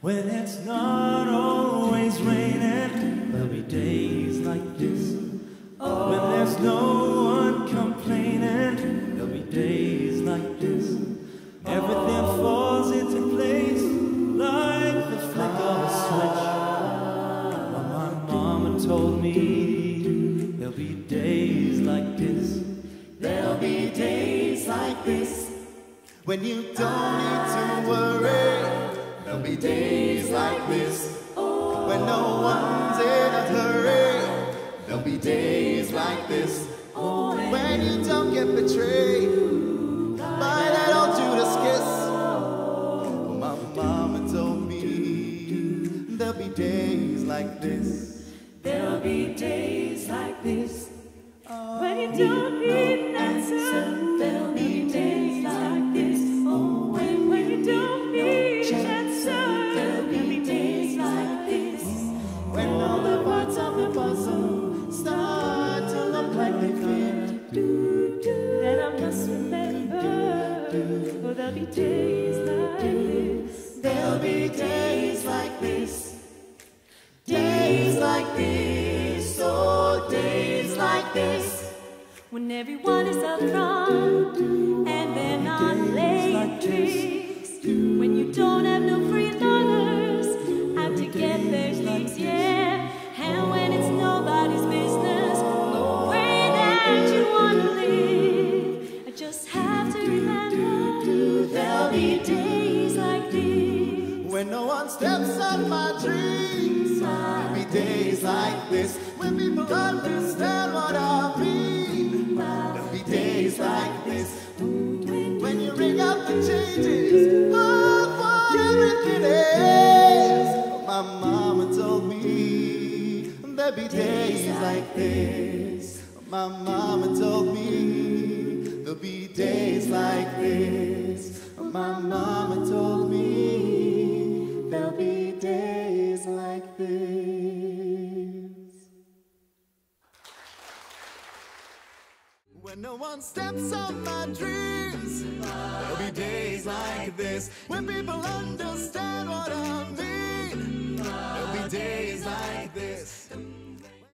When it's not always raining, there'll be days like this. When there's no one complaining, there'll be days like this. Everything falls into place like the flick of a switch. But my mama told me there'll be days like this. There'll be days like this when you don't need to worry. There'll be days like this when no one's in a hurry. There'll be days like this when you don't get betrayed by that old Judas kiss. My mama told me there'll be days like this. There'll be days like this when you don't Oh, there'll be days like this. There'll be days like this, days like this, oh, days like this. When everyone is up front and they're not late tricks. When you don't have no free When no steps on my dreams, there'll be days like this. When people understand what I mean, there'll be days like this. When you ring out the changes, oh, for everything is. My mama told me there'll be days like this. My mama told me there'll be days like this. My mama told me When no one steps on my dreams, there'll be days like this. When people understand what I mean, there'll be days like this.